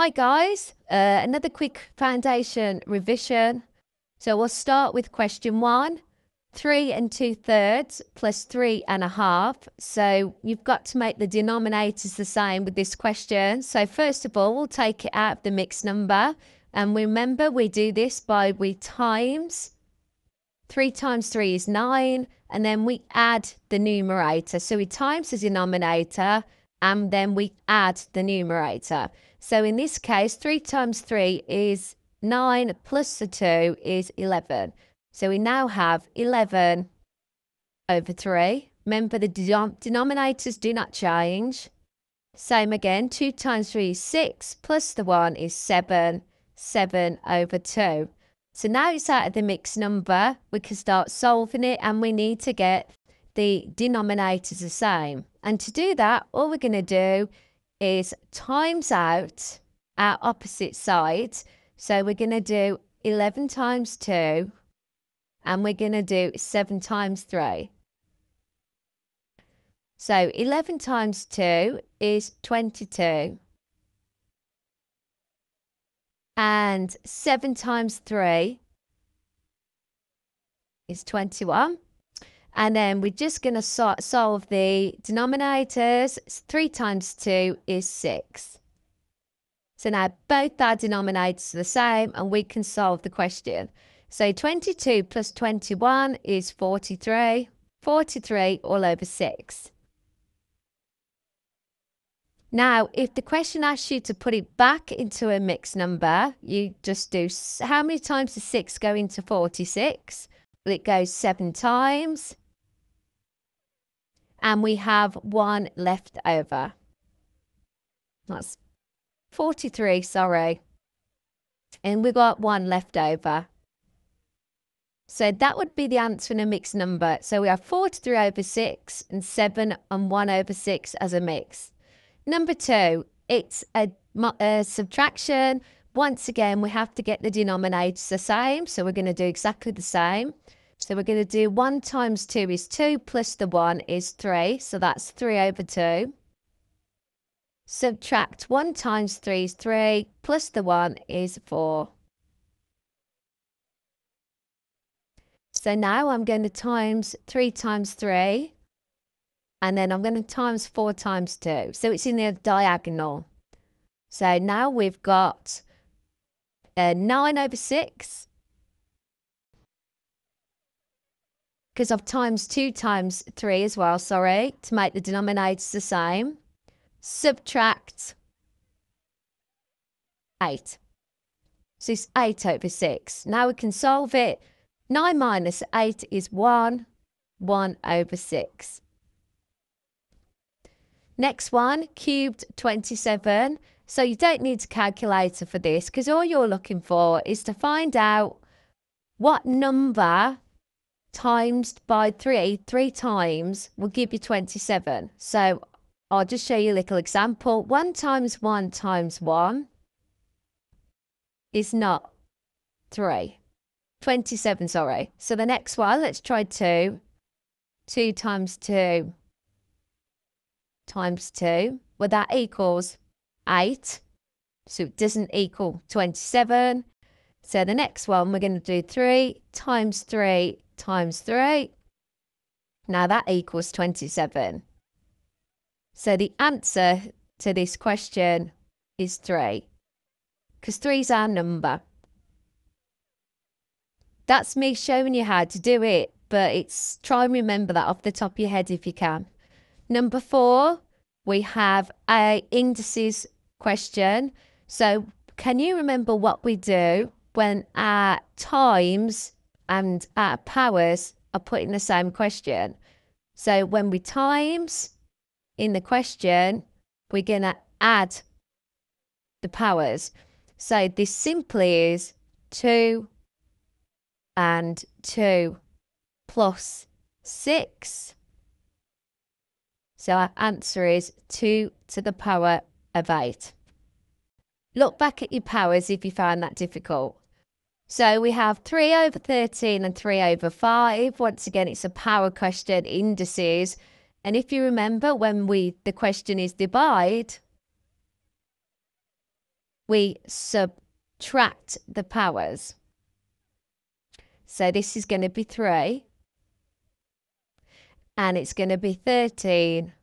Hi guys, uh, another quick foundation revision. So we'll start with question one. Three and two thirds plus three and a half. So you've got to make the denominators the same with this question. So first of all, we'll take it out of the mixed number. And remember, we do this by we times. Three times three is nine. And then we add the numerator. So we times the denominator and then we add the numerator. So in this case, 3 times 3 is 9 plus the 2 is 11. So we now have 11 over 3. Remember the denominators do not change. Same again, 2 times 3 is 6 plus the 1 is 7. 7 over 2. So now it's out of the mixed number, we can start solving it and we need to get the denominators the same. And to do that, all we're going to do is times out our opposite sides. So we're going to do 11 times 2 and we're going to do 7 times 3. So 11 times 2 is 22. And 7 times 3 is 21. And then we're just going to so solve the denominators. 3 times 2 is 6. So now both our denominators are the same and we can solve the question. So 22 plus 21 is 43. 43 all over 6. Now, if the question asks you to put it back into a mixed number, you just do how many times does 6 go into 46? It goes 7 times and we have one left over. That's 43, sorry. And we've got one left over. So that would be the answer in a mixed number. So we have 43 over 6 and 7 and 1 over 6 as a mix. Number two, it's a, a subtraction. Once again, we have to get the denominators the same. So we're going to do exactly the same. So we're going to do 1 times 2 is 2 plus the 1 is 3. So that's 3 over 2. Subtract 1 times 3 is 3 plus the 1 is 4. So now I'm going to times 3 times 3 and then I'm going to times 4 times 2. So it's in the diagonal. So now we've got uh, 9 over 6 because I've times 2 times 3 as well, sorry, to make the denominators the same. Subtract 8. So it's 8 over 6. Now we can solve it. 9 minus 8 is 1. 1 over 6. Next one, cubed 27. So you don't need a calculator for this because all you're looking for is to find out what number times by 3 three times will give you 27. So I'll just show you a little example. 1 times 1 times 1 is not 3. 27, sorry. So the next one, let's try 2. 2 times 2 times 2. Well, that equals 8. So it doesn't equal 27. So the next one, we're going to do 3 times 3 times 3. Now that equals 27. So the answer to this question is 3. Because 3 is our number. That's me showing you how to do it, but it's try and remember that off the top of your head if you can. Number 4, we have a indices question. So can you remember what we do when our times and our powers are put in the same question. So when we times in the question, we're going to add the powers. So this simply is 2 and 2 plus 6. So our answer is 2 to the power of 8. Look back at your powers if you found that difficult. So we have 3 over 13 and 3 over 5. Once again, it's a power question, indices. And if you remember when we the question is divide, we subtract the powers. So this is going to be 3. And it's going to be 13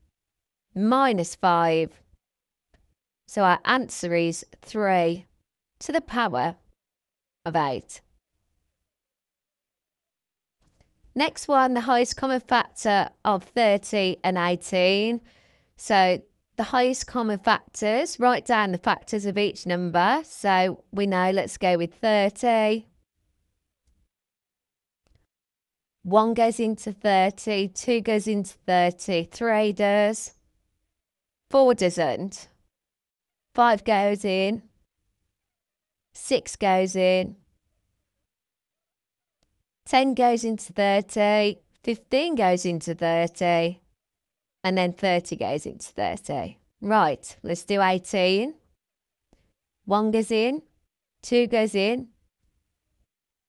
minus 5. So our answer is 3 to the power of 8. Next one, the highest common factor of 30 and 18. So the highest common factors, write down the factors of each number. So we know, let's go with 30. 1 goes into 30, 2 goes into 30, 3 does, 4 doesn't, 5 goes in, 6 goes in, 10 goes into 30, 15 goes into 30, and then 30 goes into 30. Right, let's do 18. 1 goes in, 2 goes in,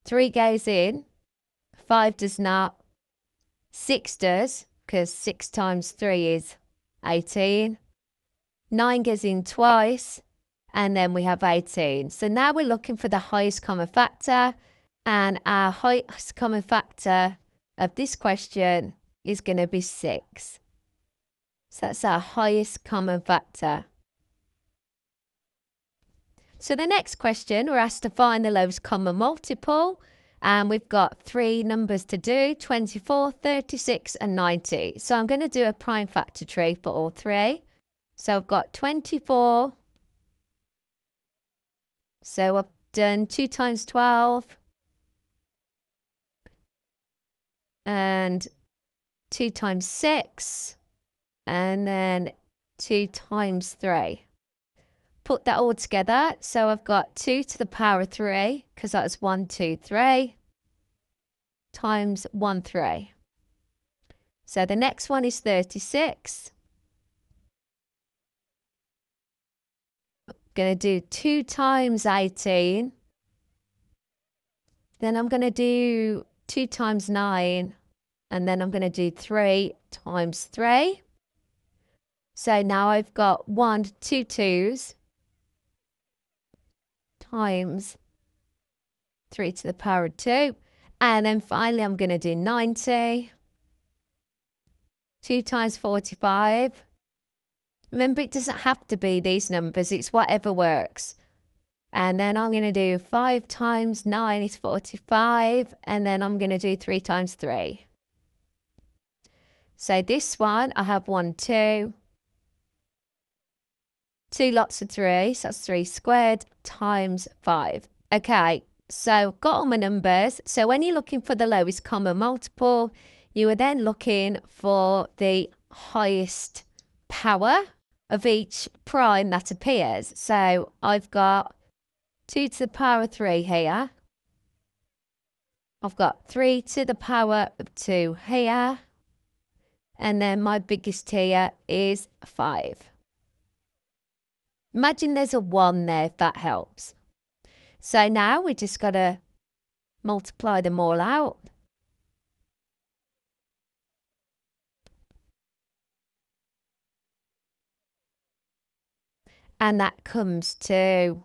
3 goes in, 5 does not, 6 does, because 6 times 3 is 18. 9 goes in twice, and then we have 18. So now we're looking for the highest common factor, and our highest common factor of this question is going to be 6. So that's our highest common factor. So the next question, we're asked to find the lowest common multiple. And we've got three numbers to do 24, 36, and 90. So I'm going to do a prime factor tree for all three. So I've got 24. So I've done 2 times 12. And 2 times 6. And then 2 times 3 put that all together. So I've got 2 to the power of 3, because that was 1, 2, 3, times 1, 3. So the next one is 36. Going to do 2 times 18. Then I'm going to do 2 times 9. And then I'm going to do 3 times 3. So now I've got one, two twos times 3 to the power of 2. And then finally, I'm going to do 90. 2 times 45. Remember, it doesn't have to be these numbers. It's whatever works. And then I'm going to do 5 times 9 is 45. And then I'm going to do 3 times 3. So this one, I have 1, 2 two lots of three, so that's three squared times five. Okay, so got all my numbers. So when you're looking for the lowest common multiple, you are then looking for the highest power of each prime that appears. So I've got 2 to the power of 3 here. I've got 3 to the power of 2 here. And then my biggest here is 5. Imagine there's a 1 there if that helps. So now we just got to multiply them all out. And that comes to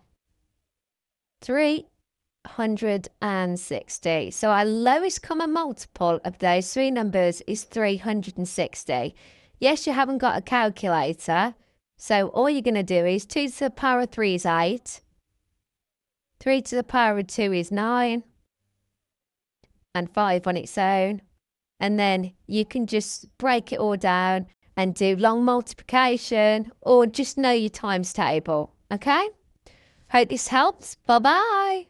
360. So our lowest common multiple of those three numbers is 360. Yes, you haven't got a calculator, so all you're going to do is 2 to the power of 3 is 8. 3 to the power of 2 is 9. And 5 on its own. And then you can just break it all down and do long multiplication or just know your times table. Okay? Hope this helps. Bye bye.